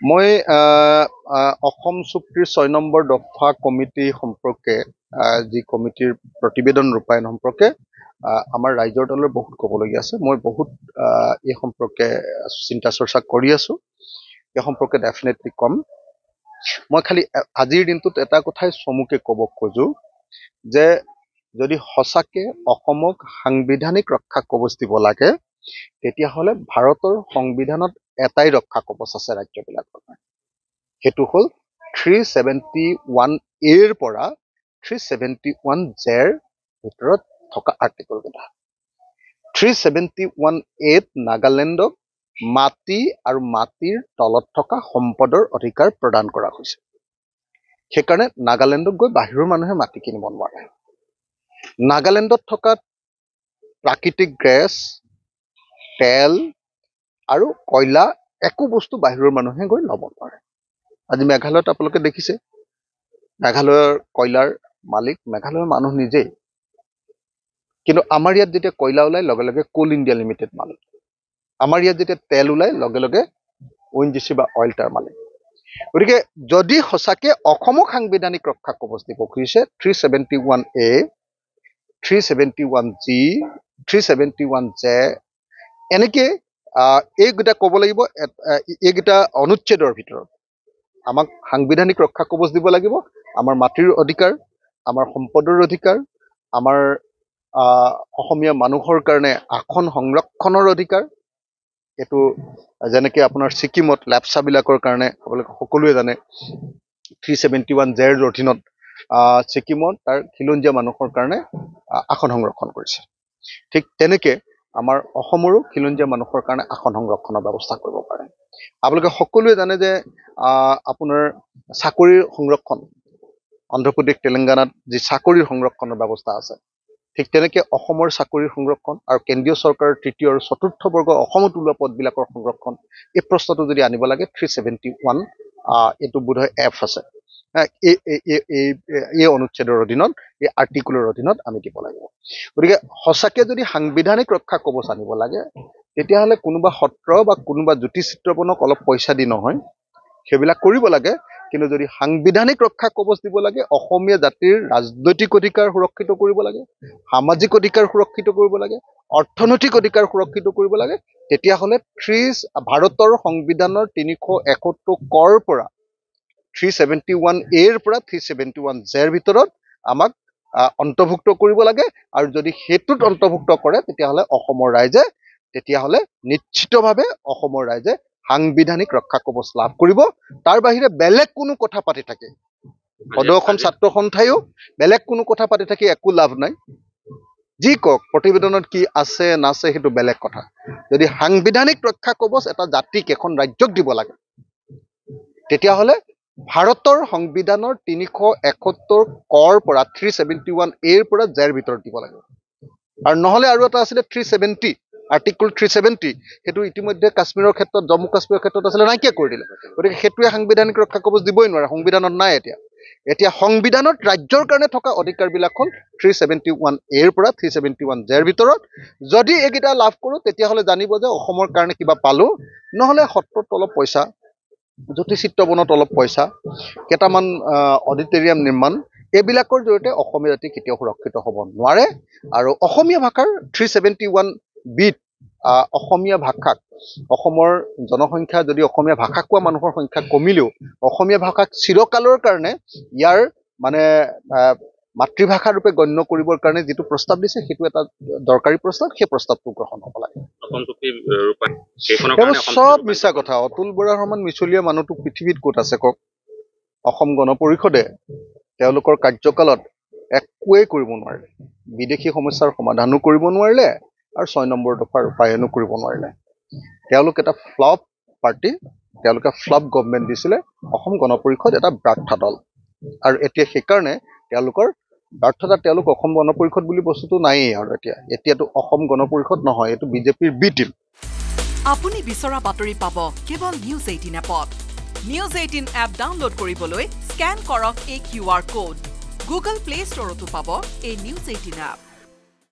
মই অসম চুক্তিৰ ছয় নম্বৰ দফা কমিটি সম্পৰ্কে যি কমিটিৰ প্ৰতিবেদন ৰূপায়ণ সম্পৰ্কে আমাৰ ৰাইজৰ দলৰ বহুত ক'বলগীয়া আছে। মই বহুত এই সম্পৰ্কে চিন্তা চৰ্চা কৰি আছো। এই সম্পৰ্কে ডেফিনেটলি ক'ম। মই খালি আজিৰ দিনটোত এটা কথাই চমুকে ক'ব খোজো যে যদি সঁচাকে অসমক সাংবিধানিক ৰক্ষা কৱচ দিব লাগে তেতিয়াহ'লে ভাৰতৰ সংবিধানত এটাই ৰক্ষা কৱচ আছে ৰাজ্যবিলাকৰ সেইটো হ'ল থ্ৰী ছেভেণ্টি ওৱান এৰ পৰা থ্ৰী ছেভেণ্টি ওৱান জেৰ ভিতৰত থকা আৰ্টিকল কেইটা। থ্ৰী ছেভেণ্টি ওৱান এত নাগালেণ্ডক মাটি আৰু মাটিৰ তলত থকা সম্পদৰ অধিকাৰ প্ৰদান কৰা হৈছে। সেইকাৰণে নাগালেণ্ডত গৈ বাহিৰৰ মানুহে মাটি কিনিব নোৱাৰে। নাগালেণ্ডত থকা প্ৰাকৃতিক গেছ তেল আৰু কয়লা একো বস্তু বাহিৰৰ মানুহে গৈ ল'ব নোৱাৰে। আজি মেঘালয়ত আপোনালোকে দেখিছে মেঘালয়ৰ কয়লাৰ মালিক মেঘালয়ৰ মানুহ নিজেই। কিন্তু আমাৰ ইয়াত যেতিয়া কয়লা ওলাই লগে লগে কোল ইণ্ডিয়া লিমিটেড মালিক। আমাৰ ইয়াত যেতিয়া তেল ওলাই লগে লগে অ' এন জি চি বা অইল টাৰ মালিক। গতিকে যদি সঁচাকে অসমক সাংবিধানিক ৰক্ষা কৱচ দিব খুজিছে three seventy one A three seventy one G three seventy one J এনেকে এইকেইটা ক'ব লাগিব এইকেইটা অনুচ্ছেদৰ ভিতৰত। আমাক সাংবিধানিক ৰক্ষা কৱচ দিব লাগিব আমাৰ মাটিৰ অধিকাৰ আমাৰ সম্পদৰ অধিকাৰ আমাৰ অসমীয়া মানুহৰ কাৰণে আসন সংৰক্ষণৰ অধিকাৰ। এইটো যেনেকে আপোনাৰ ছিকিমত লেপচাবিলাকৰ কাৰণে আপোনালোকে সকলোৱে জানে থ্ৰী ছেভেণ্টি ওৱান জেৰ অধীনত ছিকিমত তাৰ খিলঞ্জীয়া মানুহৰ কাৰণে আসন সংৰক্ষণ কৰিছে। ঠিক তেনেকে আমাৰ অসমৰো খিলঞ্জীয়া মানুহৰ কাৰণে আসন সংৰক্ষণৰ ব্যৱস্থা কৰিব পাৰে। আপোনালোকে সকলোৱে জানে যে আপোনাৰ চাকৰিৰ সংৰক্ষণ অন্ধ্ৰপ্ৰদেশ তেলেংগানাত যি চাকৰিৰ সংৰক্ষণৰ ব্যৱস্থা আছে ঠিক তেনেকে অসমৰ চাকৰিৰ সংৰক্ষণ আৰু কেন্দ্ৰীয় চৰকাৰৰ তৃতীয় আৰু চতুৰ্থ বৰ্গৰ অসমত ওলোৱা পদবিলাকৰ সংৰক্ষণ এই প্ৰশ্নটো যদি আনিব লাগে থ্ৰী ছেভেণ্টি ওৱান এইটো বোধহয় এফ আছে। এই অনুচ্ছেদৰ অধীনত এই আৰ্টিকুলৰ অধীনত আমি দিব লাগিব। গতিকে সঁচাকে যদি সাংবিধানিক ৰক্ষা কৱচ আনিব লাগে তেতিয়াহ'লে কোনোবা সত্ৰ বা কোনোবা জ্যোতিষ চিত্ৰপণক অলপ পইচা দি নহয় সেইবিলাক কৰিব লাগে। কিন্তু যদি সাংবিধানিক ৰক্ষা কৱচ দিব লাগে অসমীয়া জাতিৰ ৰাজনৈতিক অধিকাৰ সুৰক্ষিত কৰিব লাগে সামাজিক অধিকাৰ সুৰক্ষিত কৰিব লাগে অৰ্থনৈতিক অধিকাৰ সুৰক্ষিত কৰিব লাগে তেতিয়াহ'লে থ্ৰী ভাৰতৰ সংবিধানৰ তিনিশ এসত্তৰ কৰ পৰা থ্ৰী ছেভেণ্টি ওৱান এৰ পৰা থ্ৰী ছেভেণ্টি ওৱান জেৰ ভিতৰত আমাক অন্তৰ্ভুক্ত কৰিব লাগে। আৰু যদি সেইটোত অন্তৰ্ভুক্ত কৰে তেতিয়াহ'লে অসমৰ ৰাইজে তেতিয়াহ'লে নিশ্চিতভাৱে অসমৰ ৰাইজে সাংবিধানিক ৰক্ষা কৱচ লাভ কৰিব। তাৰ বাহিৰে বেলেগ কোনো কথা পাতি থাকে। সদৌ অসম ছাত্ৰ সন্থাইও বেলেগ কোনো কথা পাতি থাকি একো লাভ নাই। যি কওক প্ৰতিবেদনত কি আছে নাছে সেইটো বেলেগ কথা। যদি সাংবিধানিক ৰক্ষা কৱচ এটা জাতিক এখন ৰাজ্যক দিব লাগে তেতিয়াহ'লে ভাৰতৰ সংবিধানৰ তিনিশ এসত্তৰ কৰ পৰা থ্ৰী ছেভেণ্টি ওৱান এৰ পৰা জেৰ ভিতৰত দিব লাগে। আৰু নহ'লে আৰু এটা আছিলে three seventy article three seventy সেইটো ইতিমধ্যে কাশ্মীৰৰ ক্ষেত্ৰত জম্মু কাশ্মীৰৰ ক্ষেত্ৰত আছিলে নাইকিয়া কৰি দিলে। গতিকে সেইটোৱে সাংবিধানিক ৰক্ষা কৱচ দিবই নোৱাৰে সংবিধানত নাই এতিয়া। এতিয়া সংবিধানত ৰাজ্যৰ কাৰণে থকা অধিকাৰবিলাক হ'ল থ্ৰী ছেভেণ্টি ওৱান এৰ পৰা থ্ৰী ছেভেণ্টি ওৱান জেৰ ভিতৰত। যদি এইকেইটা লাভ কৰোঁ তেতিয়াহ'লে জানিব যে অসমৰ কাৰণে কিবা পালোঁ। নহ'লে সত্ৰত অলপ পইচা জ্যোতিষিত্ৰবনত অলপ পইচা কেইটামান অডিটৰিয়াম নিৰ্মাণ এইবিলাকৰ জৰিয়তে অসমীয়া জাতি কেতিয়াও সুৰক্ষিত হ'ব নোৱাৰে। আৰু অসমীয়া ভাষাৰ থ্ৰী ছেভেণ্টি ওৱান বিট অসমীয়া ভাষাক অসমৰ জনসংখ্যা যদি অসমীয়া ভাষা কোৱা মানুহৰ সংখ্যা কমিলেও অসমীয়া ভাষাক চিৰকালৰ কাৰণে ইয়াৰ মানে আহ, মাতৃভাষা ৰূপে গণ্য কৰিবৰ কাৰণে যিটো প্ৰস্তাৱ দিছে সেইটো এটা দৰকাৰী প্ৰস্তাৱ সেই প্ৰস্তাৱটো গ্ৰহণ হ'ব লাগে। চব মিছা কথা অতুল বৰাৰ সমান মিছলীয়া মানুহটো পৃথিৱীত ক'ত আছে কওক? অসম গণ পৰিষদে তেওঁলোকৰ কাৰ্যকালত একোৱেই কৰিব নোৱাৰিলে। বিদেশী সমস্যাৰ সমাধানো কৰিব নোৱাৰিলে আৰু ছয় নম্বৰ দফাৰ ৰূপায়ণো কৰিব নোৱাৰিলে। তেওঁলোক এটা ফ্লপ পাৰ্টি তেওঁলোকে ফ্লপ গভমেণ্ট দিছিলে। অসম গণ পৰিষদ এটা ব্যৰ্থ দল আৰু এতিয়া সেইকাৰণে তেওঁলোকৰ ব্যৰ্থতা তেওঁলোক অসম গণ পৰিষদ বুলি বস্তুটো নায়েই আৰু এতিয়া। এতিয়াতো অসম গণ পৰিষদ নহয় এইটো বিজেপিৰ বি টিম। আপুনি বিচৰা বাতৰি পাব কেৱল নিউজ এইটিন এপত। নিউজ এইটিন এপ ডাউনলোড কৰিবলৈ স্কেন কৰক এই Q R code Google Play ষ্টৰতো পাব এই নিউজ এইটিন এপ